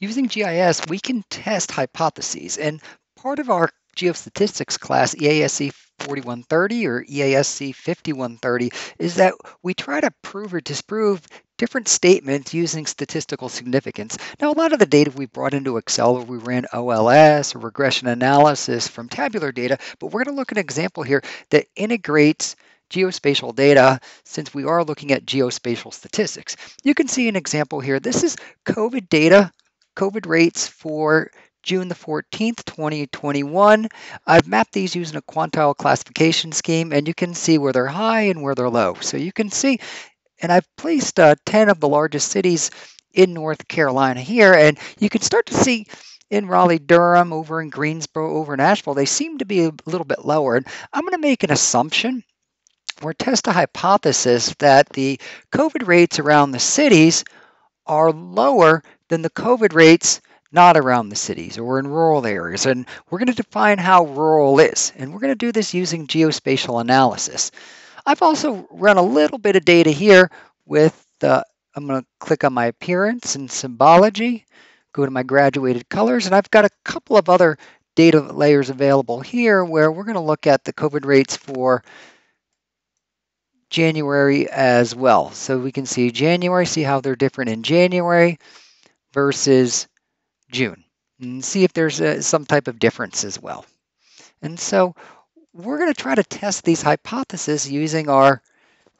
Using GIS, we can test hypotheses. And part of our geostatistics class, EASC 4130 or EASC 5130, is that we try to prove or disprove different statements using statistical significance. Now, a lot of the data we brought into Excel, we ran OLS or regression analysis from tabular data, but we're going to look at an example here that integrates geospatial data since we are looking at geospatial statistics. You can see an example here. This is COVID data COVID rates for June the 14th, 2021. I've mapped these using a quantile classification scheme, and you can see where they're high and where they're low. So you can see, and I've placed uh, 10 of the largest cities in North Carolina here, and you can start to see in Raleigh, Durham, over in Greensboro, over in Asheville, they seem to be a little bit lower. And I'm going to make an assumption or test a hypothesis that the COVID rates around the cities are lower than the COVID rates not around the cities or in rural areas. And we're going to define how rural is. And we're going to do this using geospatial analysis. I've also run a little bit of data here with the, I'm going to click on my appearance and symbology, go to my graduated colors, and I've got a couple of other data layers available here where we're going to look at the COVID rates for January as well. So we can see January, see how they're different in January versus June and see if there's a, some type of difference as well. And so we're going to try to test these hypotheses using our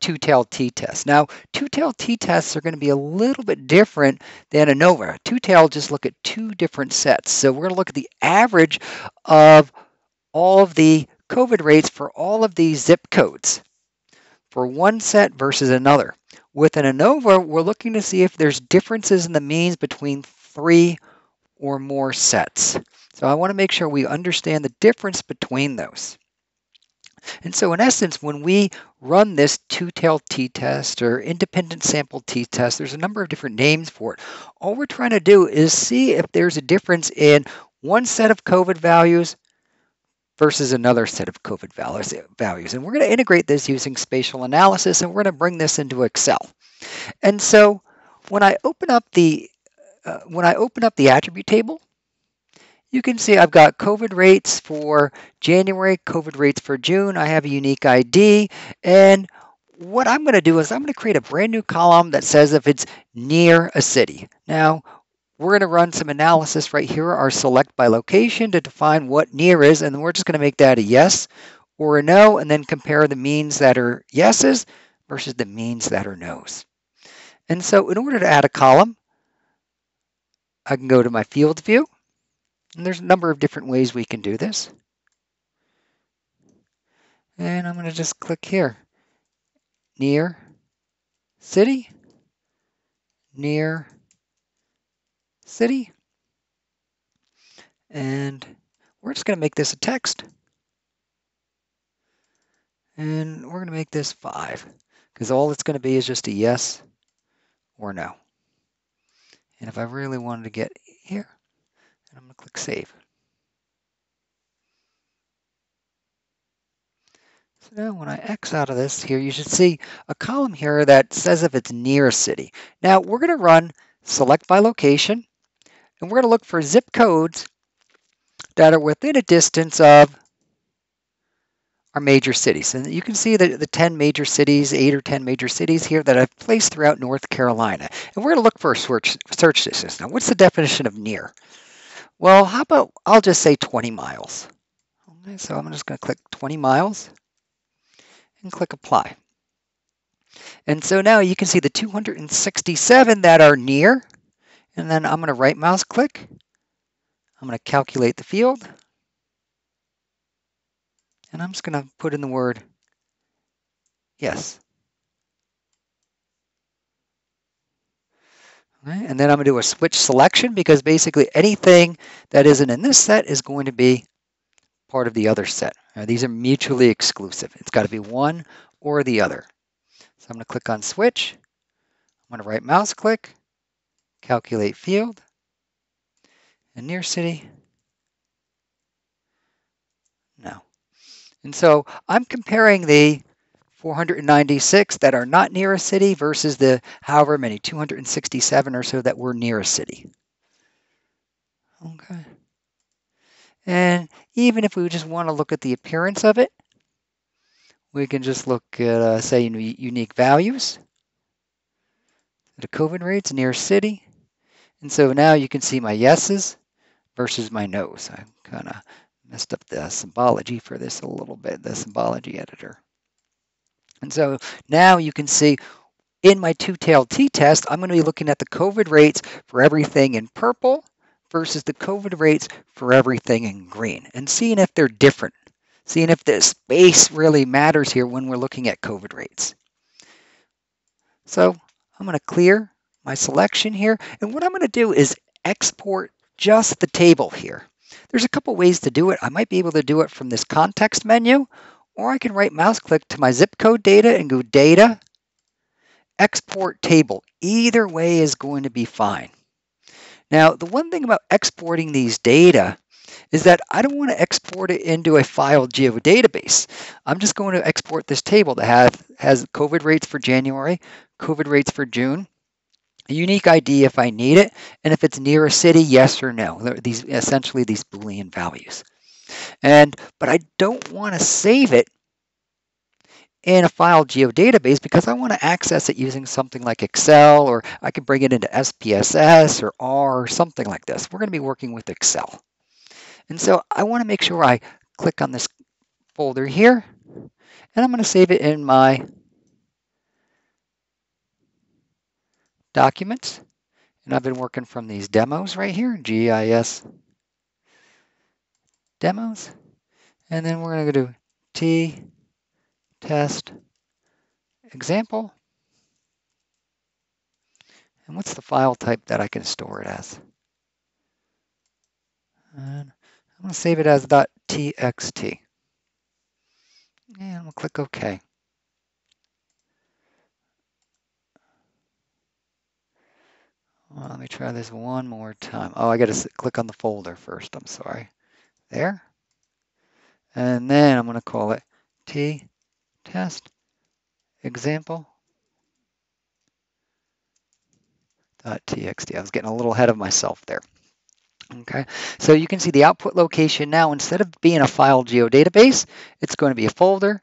two-tailed t-test. Now, two-tailed t-tests are going to be a little bit different than ANOVA. Two-tailed just look at two different sets. So we're going to look at the average of all of the COVID rates for all of these zip codes for one set versus another. With an ANOVA, we're looking to see if there's differences in the means between three or more sets. So I want to make sure we understand the difference between those. And so in essence, when we run this two-tailed t-test or independent sample t-test, there's a number of different names for it. All we're trying to do is see if there's a difference in one set of COVID values versus another set of COVID values. And we're going to integrate this using spatial analysis, and we're going to bring this into Excel. And so when I open up the uh, when I open up the attribute table, you can see I've got COVID rates for January, COVID rates for June. I have a unique ID. And what I'm going to do is I'm going to create a brand new column that says if it's near a city. Now, we're going to run some analysis right here, our select by location to define what near is, and we're just going to make that a yes or a no, and then compare the means that are yeses versus the means that are no's. And so in order to add a column, I can go to my field view, and there's a number of different ways we can do this. And I'm going to just click here. Near city, near city. And we're just going to make this a text. And we're going to make this 5 because all it's going to be is just a yes or no. And if I really wanted to get here, I'm going to click Save. So now when I X out of this here, you should see a column here that says if it's near a city. Now we're going to run select by location and we're going to look for zip codes that are within a distance of our major cities. And you can see the, the 10 major cities, 8 or 10 major cities here that I've placed throughout North Carolina. And we're going to look for a search, search distance. Now, what's the definition of near? Well, how about I'll just say 20 miles. Okay, so I'm just going to click 20 miles and click apply. And so now you can see the 267 that are near and then I'm going to right mouse click. I'm going to calculate the field. And I'm just going to put in the word yes. Okay, and then I'm going to do a switch selection because basically anything that isn't in this set is going to be part of the other set. Now, these are mutually exclusive. It's got to be one or the other. So I'm going to click on switch. I'm going to right mouse click, calculate field, and near city, no. And so I'm comparing the 496 that are not near a city versus the however many, 267 or so that were near a city. Okay. And even if we just want to look at the appearance of it, we can just look at, uh, say, unique values, the COVID rates near city. And so now you can see my yeses versus my no's. I kind of messed up the symbology for this a little bit, the symbology editor. And so now you can see in my two-tailed t-test, I'm going to be looking at the COVID rates for everything in purple versus the COVID rates for everything in green and seeing if they're different, seeing if the space really matters here when we're looking at COVID rates. So I'm going to clear my selection here. And what I'm going to do is export just the table here. There's a couple ways to do it. I might be able to do it from this context menu, or I can right mouse click to my zip code data and go data, export table. Either way is going to be fine. Now, the one thing about exporting these data is that I don't want to export it into a file geodatabase. I'm just going to export this table that has COVID rates for January, COVID rates for June, a unique ID if I need it, and if it's near a city, yes or no. These essentially these Boolean values. And but I don't want to save it in a file geodatabase because I want to access it using something like Excel or I can bring it into SPSS or R or something like this. We're going to be working with Excel. And so I want to make sure I click on this folder here and I'm going to save it in my documents. And I've been working from these demos right here, GIS demos. And then we're going to do T test example. And what's the file type that I can store it as? And I'm going to save it as .txt. And we'll click OK. Well, let me try this one more time. Oh, I got to click on the folder first. I'm sorry. There. And then I'm going to call it T test example .txt. I was getting a little ahead of myself there. Okay, so you can see the output location now, instead of being a file geodatabase, it's going to be a folder.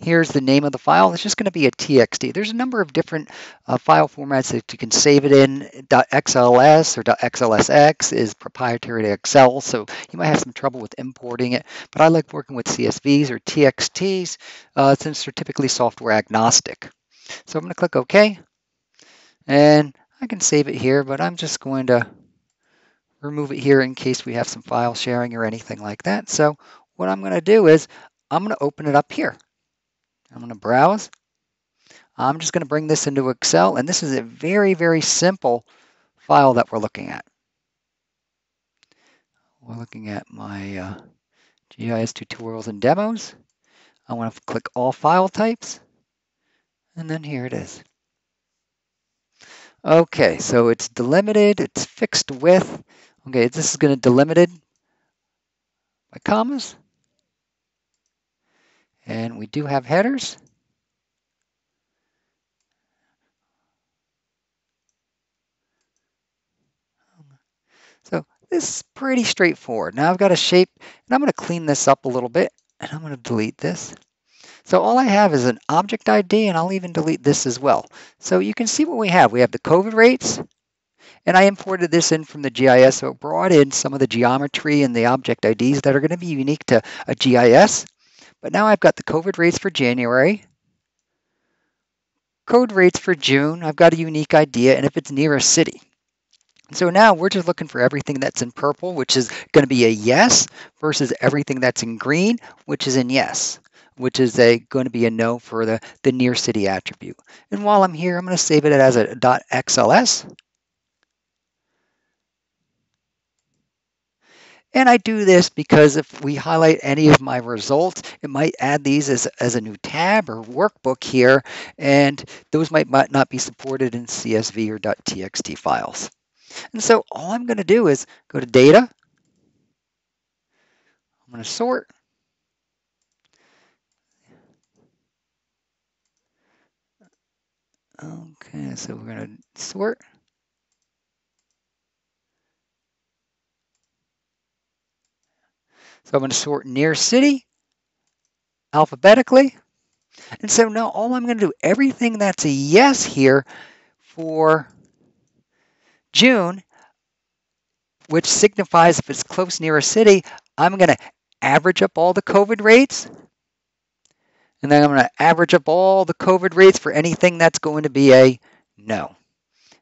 Here's the name of the file. It's just going to be a TXT. There's a number of different uh, file formats that you can save it in. .xls or .xlsx is proprietary to Excel, so you might have some trouble with importing it. But I like working with CSVs or TXTs uh, since they're typically software agnostic. So I'm going to click OK, and I can save it here, but I'm just going to remove it here in case we have some file sharing or anything like that. So what I'm going to do is I'm going to open it up here. I'm going to browse. I'm just going to bring this into Excel, and this is a very, very simple file that we're looking at. We're looking at my uh, GIS tutorials and demos. I want to click all file types, and then here it is. Okay, so it's delimited, it's fixed width. Okay, this is going to delimited by commas. And we do have headers. So this is pretty straightforward. Now I've got a shape, and I'm going to clean this up a little bit, and I'm going to delete this. So all I have is an object ID, and I'll even delete this as well. So you can see what we have. We have the COVID rates, and I imported this in from the GIS, so it brought in some of the geometry and the object IDs that are going to be unique to a GIS. But now I've got the COVID rates for January, code rates for June. I've got a unique idea, and if it's near a city. So now we're just looking for everything that's in purple, which is going to be a yes, versus everything that's in green, which is in yes, which is a going to be a no for the, the near city attribute. And while I'm here, I'm going to save it as a .xls. And I do this because if we highlight any of my results, it might add these as, as a new tab or workbook here, and those might, might not be supported in CSV or .txt files. And so all I'm going to do is go to Data. I'm going to sort. Okay, so we're going to sort. So I'm going to sort near city alphabetically. And so now all I'm going to do, everything that's a yes here for June, which signifies if it's close near a city, I'm going to average up all the COVID rates. And then I'm going to average up all the COVID rates for anything that's going to be a no.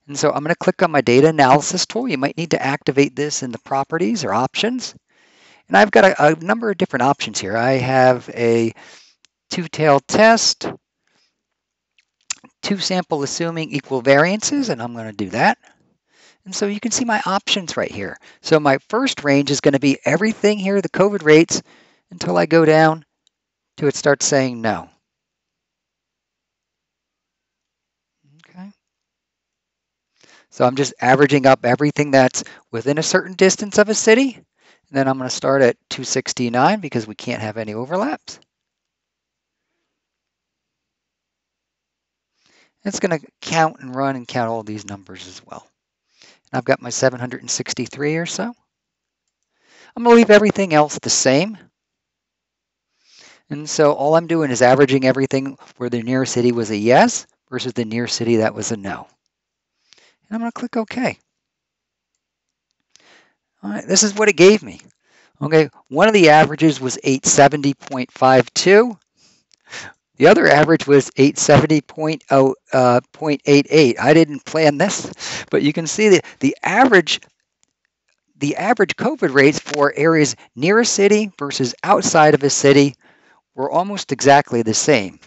And so I'm going to click on my data analysis tool. You might need to activate this in the properties or options. And I've got a, a number of different options here. I have a two-tailed test, two sample assuming equal variances, and I'm going to do that. And so you can see my options right here. So my first range is going to be everything here, the COVID rates, until I go down to it starts saying no. Okay. So I'm just averaging up everything that's within a certain distance of a city. And then I'm going to start at 269 because we can't have any overlaps. It's going to count and run and count all these numbers as well. And I've got my 763 or so. I'm going to leave everything else the same. And so all I'm doing is averaging everything where the nearest city was a yes versus the nearest city that was a no. And I'm going to click OK. All right, this is what it gave me. Okay, one of the averages was 870.52. The other average was 870.88. Uh, I didn't plan this, but you can see that the average the average COVID rates for areas near a city versus outside of a city were almost exactly the same.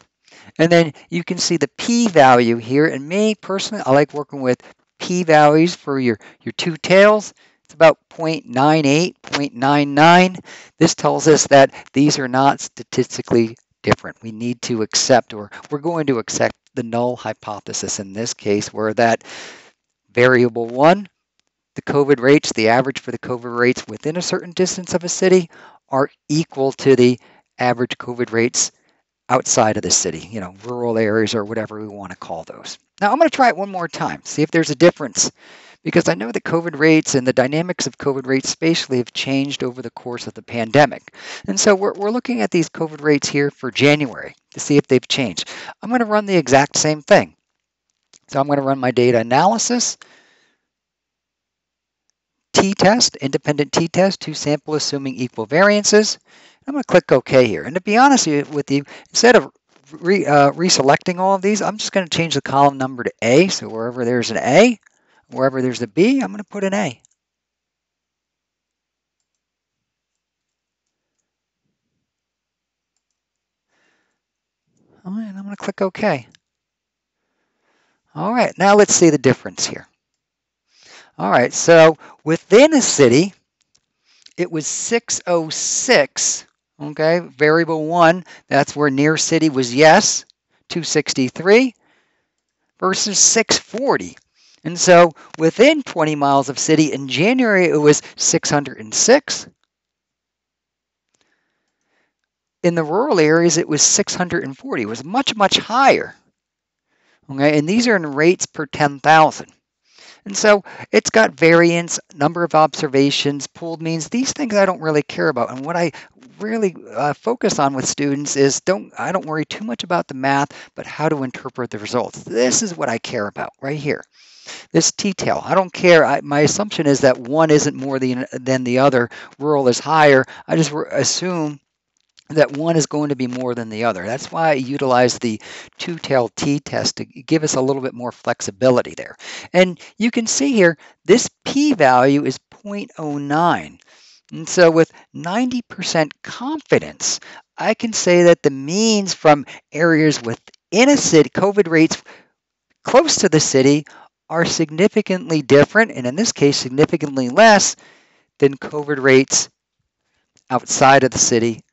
And then you can see the p-value here. And me personally, I like working with p-values for your, your two tails. It's about 0.98, 0.99. This tells us that these are not statistically different. We need to accept, or we're going to accept the null hypothesis in this case, where that variable one, the COVID rates, the average for the COVID rates within a certain distance of a city, are equal to the average COVID rates outside of the city, you know, rural areas or whatever we want to call those. Now I'm going to try it one more time, see if there's a difference because I know that COVID rates and the dynamics of COVID rates spatially have changed over the course of the pandemic. And so we're, we're looking at these COVID rates here for January to see if they've changed. I'm going to run the exact same thing. So I'm going to run my data analysis, t-test, independent t-test, two sample assuming equal variances. I'm going to click OK here. And to be honest with you, instead of re, uh, reselecting all of these, I'm just going to change the column number to A. So wherever there's an A, Wherever there's a B, I'm going to put an A. All right, I'm going to click OK. All right, now let's see the difference here. All right, so within a city, it was 606, okay, variable one, that's where near city was yes, 263, versus 640. And so within 20 miles of city in January, it was 606. In the rural areas, it was 640. It was much, much higher. Okay, and these are in rates per 10,000. And so it's got variance, number of observations, pooled means, these things I don't really care about. And what I really uh, focus on with students is don't I don't worry too much about the math, but how to interpret the results. This is what I care about right here this T-tail. I don't care. I, my assumption is that one isn't more than, than the other. Rural is higher. I just assume that one is going to be more than the other. That's why I utilize the two-tailed t-test to give us a little bit more flexibility there. And you can see here, this p-value is 0.09. And so with 90% confidence, I can say that the means from areas within a city, COVID rates close to the city are significantly different, and in this case, significantly less than COVID rates outside of the city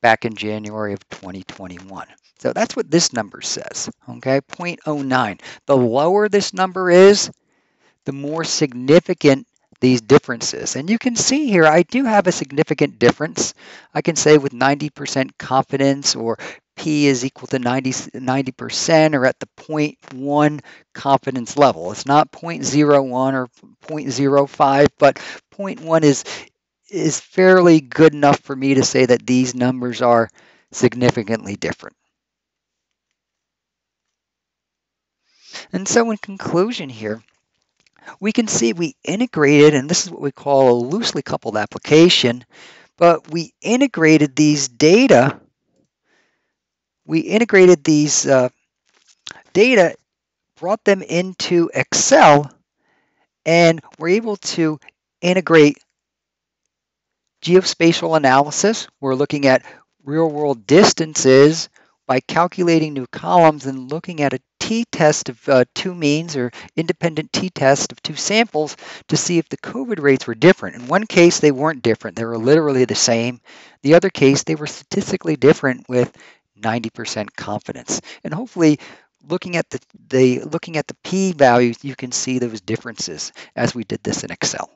back in January of 2021. So that's what this number says, okay, 0.09. The lower this number is, the more significant these differences. And you can see here, I do have a significant difference. I can say with 90% confidence or P is equal to 90, 90% or at the 0.1 confidence level. It's not 0.01 or 0.05, but 0.1 is is fairly good enough for me to say that these numbers are significantly different. And so in conclusion here, we can see we integrated, and this is what we call a loosely coupled application, but we integrated these data, we integrated these uh, data, brought them into Excel, and we're able to integrate geospatial analysis. We're looking at real world distances by calculating new columns and looking at a t-test of uh, two means or independent t-test of two samples to see if the COVID rates were different. In one case, they weren't different. They were literally the same. The other case, they were statistically different with 90% confidence. And hopefully looking at the, the looking at the p values, you can see those differences as we did this in Excel.